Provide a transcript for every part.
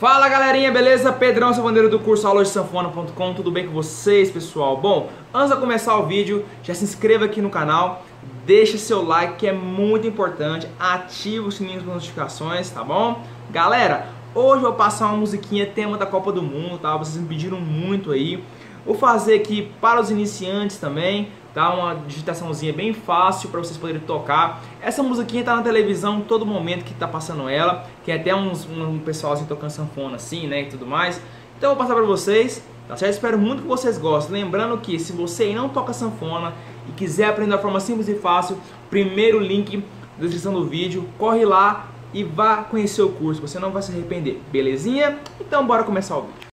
Fala galerinha, beleza? Pedrão, Savandeiro do curso auladesanfona.com, tudo bem com vocês, pessoal? Bom, antes de começar o vídeo, já se inscreva aqui no canal, deixa seu like que é muito importante, ativa o sininho das notificações, tá bom? Galera, hoje eu vou passar uma musiquinha tema da Copa do Mundo, tá? Vocês me pediram muito aí. Vou fazer aqui para os iniciantes também, tá? Uma digitaçãozinha bem fácil para vocês poderem tocar. Essa musiquinha tá na televisão todo momento que tá passando ela, tem até uns, um pessoalzinho tocando sanfona assim, né, e tudo mais. Então eu vou passar para vocês, tá certo? Espero muito que vocês gostem. Lembrando que se você não toca sanfona e quiser aprender de forma simples e fácil, primeiro link na descrição do vídeo, corre lá e vá conhecer o curso, você não vai se arrepender, belezinha? Então bora começar o vídeo.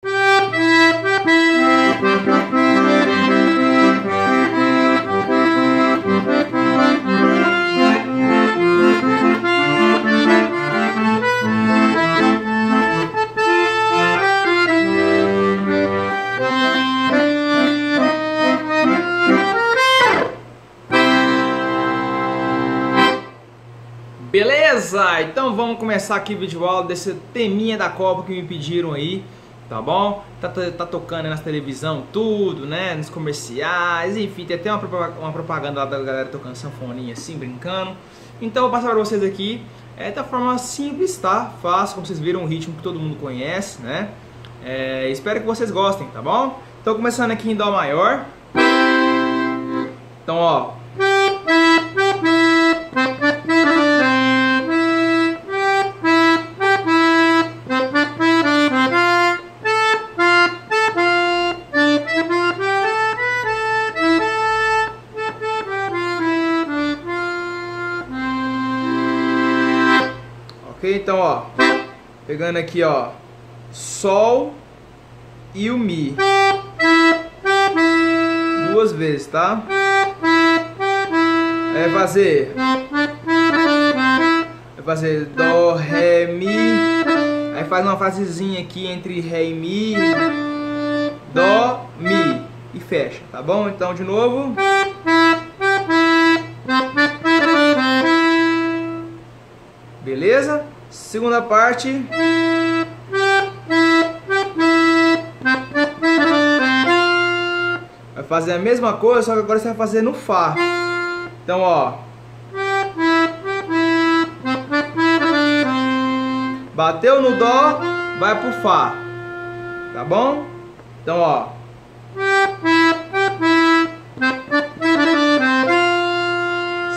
Beleza? Então vamos começar aqui o vídeo aula desse teminha da Copa que me pediram aí, tá bom? Tá, tá tocando nas televisão tudo, né? Nos comerciais, enfim, tem até uma, uma propaganda lá da galera tocando sanfoninha assim, brincando. Então vou passar pra vocês aqui, é da forma simples, tá? Fácil, como vocês viram, um ritmo que todo mundo conhece, né? É, espero que vocês gostem, tá bom? Então começando aqui em Dó maior. Então, ó, pegando aqui, ó, Sol e o Mi. Duas vezes, tá? É fazer. Vai fazer Dó, Ré, Mi. Aí faz uma frasezinha aqui entre Ré e Mi. Dó, Mi. E fecha, tá bom? Então, de novo. Beleza? Segunda parte. Vai fazer a mesma coisa, só que agora você vai fazer no Fá. Então, ó. Bateu no Dó, vai pro Fá. Tá bom? Então, ó.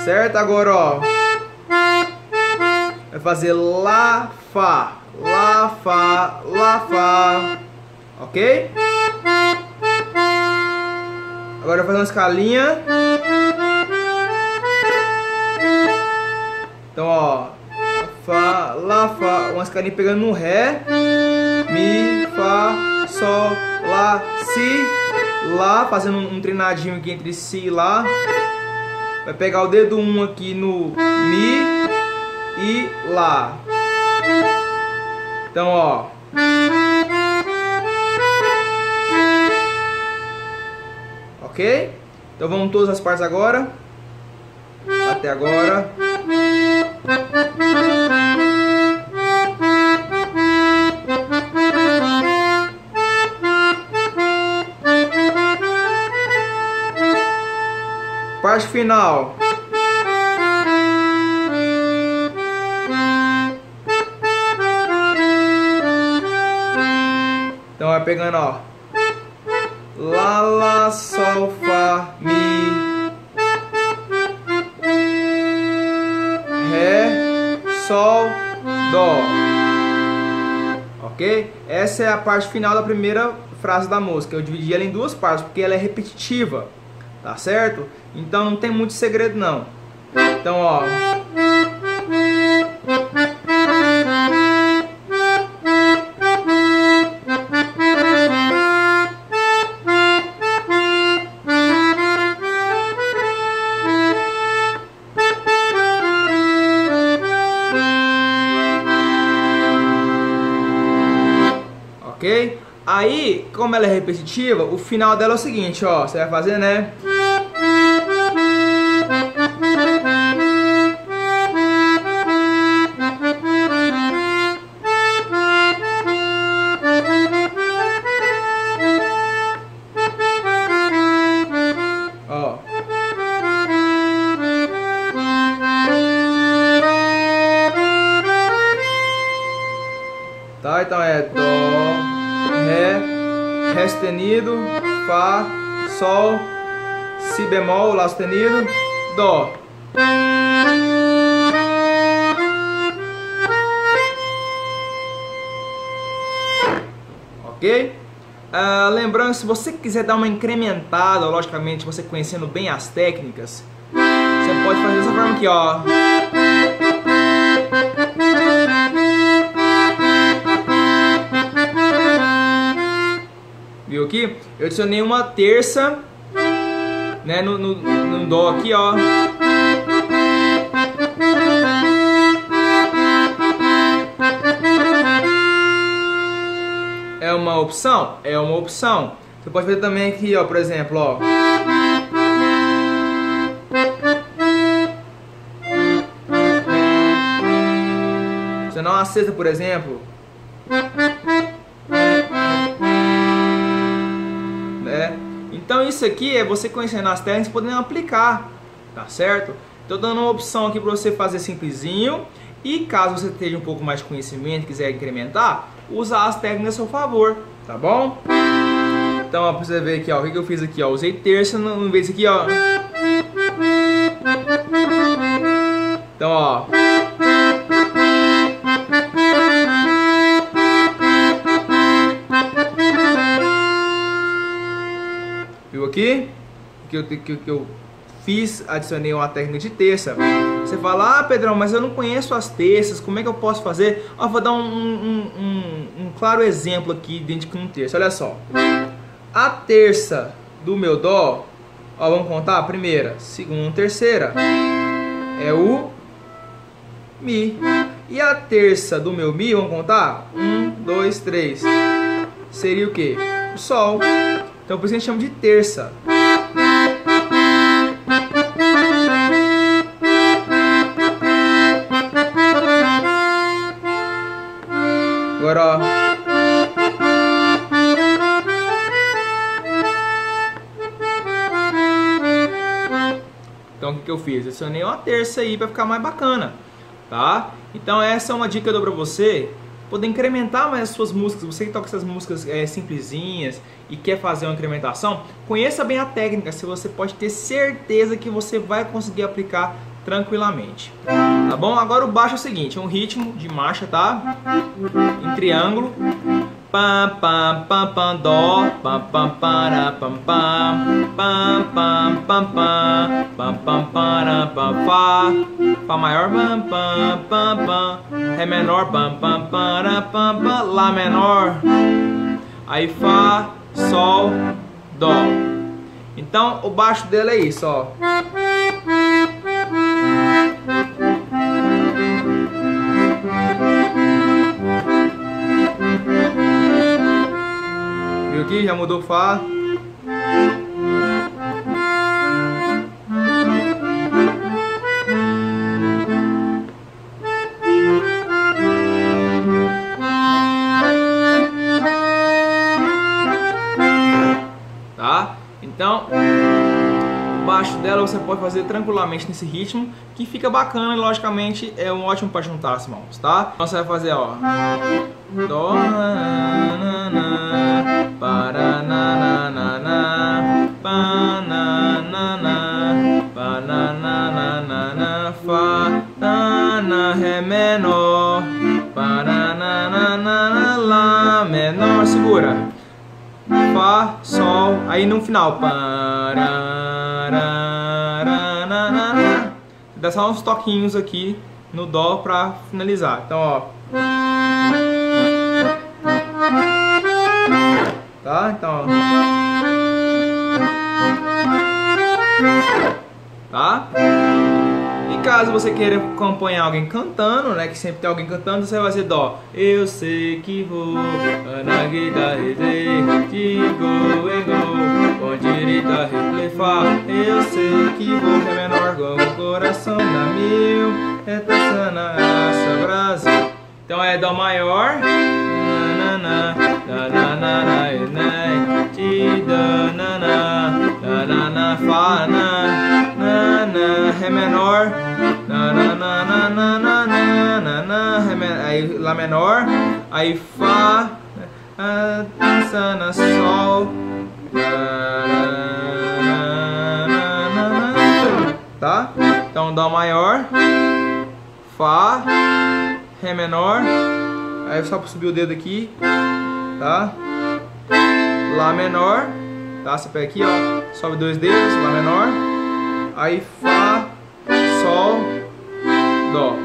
Certo? Agora, ó. Vai fazer Lá, Fá, Lá, Fá, Lá, Fá. Ok? Agora eu vou fazer uma escalinha. Então, ó. Fá, Lá, Fá. Uma escalinha pegando no Ré. Mi, Fá, Sol, Lá, Si. Lá, fazendo um treinadinho aqui entre Si e Lá. Vai pegar o dedo 1 um aqui no Mi e Lá. Então, ó. Ok? Então vamos todas as partes agora. Até agora. Parte final. Pegando, ó. Lá, Lá, Sol, Fá, Mi. Ré, Sol, Dó. Ok? Essa é a parte final da primeira frase da música. Eu dividi ela em duas partes porque ela é repetitiva. Tá certo? Então não tem muito segredo não. Então, ó. como ela é repetitiva, o final dela é o seguinte, ó. Você vai fazer, né? Tá? Então é Dó, Ré, Ré sustenido, Fá, Sol, Si bemol, Lá sustenido, Dó. Ok? Uh, lembrando, se você quiser dar uma incrementada, logicamente, você conhecendo bem as técnicas, você pode fazer dessa forma aqui, ó. Viu aqui? Eu adicionei uma terça, né, no, no, no dó aqui, ó. É uma opção? É uma opção. Você pode ver também aqui, ó, por exemplo, ó. Você não acessa, por exemplo. Então isso aqui é você conhecendo as técnicas podendo aplicar, tá certo? Estou dando uma opção aqui para você fazer simplesinho e caso você tenha um pouco mais de conhecimento e quiser incrementar, usar as técnicas a seu favor, tá bom? Então, ó, pra você ver aqui, ó, o que, eu fiz aqui, ó, usei terça no, no vez aqui, ó. Que eu, que, que eu fiz, adicionei uma técnica de terça. Você fala, ah Pedrão, mas eu não conheço as terças, como é que eu posso fazer? Ó, vou dar um, um, um, um claro exemplo aqui dentro de um terço, olha só. A terça do meu dó, ó, vamos contar? Primeira, segunda, terceira, é o Mi. E a terça do meu Mi, vamos contar? Um, dois, três. Seria o que? O Sol. Então por isso a gente chama de terça. Que, eu fiz? Adicionei uma terça aí para ficar mais bacana, tá? Então essa é uma dica que eu dou pra você poder incrementar mais as suas músicas. Você que toca essas músicas é, simplesinhas e quer fazer uma incrementação, conheça bem a técnica, se você pode ter certeza que você vai conseguir aplicar tranquilamente. Tá bom? Agora o baixo é o seguinte, é um ritmo de marcha, tá? Em triângulo. Pam, pam, pam, pam, dó, pam, pam, para, pam, pam, pam, pam, pam, pam, pam, pam, para, pam, fá, fá maior, pam, pam, pam, pam, ré menor, pam, pam, para, pam, pam, lá menor, aí fá, sol, dó. Então o baixo dele é isso, ó. Já mudou Fá. Tá? Então, o baixo dela você pode fazer tranquilamente nesse ritmo, que fica bacana e logicamente é um ótimo para juntar as mãos, tá? Então você vai fazer, ó. Dó, Parananana, bananana, bananana, fá, na, ré menor, parananana, lá menor, segura, fá, sol, aí no final, parananana, dá só uns toquinhos aqui no dó pra finalizar, então ó. Tá? Então. Tá? E caso você queira acompanhar alguém cantando, né? Que sempre tem alguém cantando, você vai fazer dó. Eu sei que vou na guitarra digo ego, com direita reflefar. Eu sei que vou ré menor com o coração na mil, reta na raça Brasil. Então é dó maior, na na na na na na na da na na na na fá na na na ré menor na na na na na na na na ré menor aí lá menor aí Fá, ah, na Sol, tá? Então Dó maior, Fá, Ré menor, aí só para subir o dedo aqui, tá? Lá menor, tá? Você pega aqui, ó, sobe dois dedos, Lá menor, aí Fá, Sol, Dó,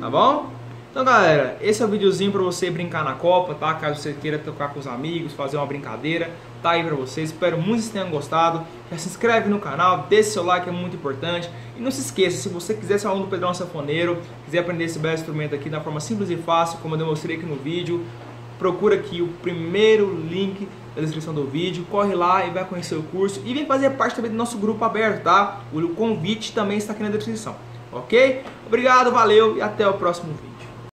tá bom? Então galera, esse é o videozinho para você brincar na Copa, tá? Caso você queira tocar com os amigos, fazer uma brincadeira, tá aí para vocês. Espero muito que vocês tenham gostado. Já se inscreve no canal, deixe seu like, é muito importante. E não se esqueça, se você quiser ser aluno do Pedrão Sanfoneiro, quiser aprender esse belo instrumento aqui da forma simples e fácil, como eu demonstrei aqui no vídeo, procura aqui o primeiro link da descrição do vídeo, corre lá e vai conhecer o curso e vem fazer parte também do nosso grupo aberto, tá? O convite também está aqui na descrição, ok? Obrigado, valeu e até o próximo vídeo.